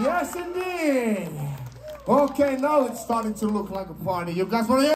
Yes, indeed. Okay, now it's starting to look like a party. You guys want to hear?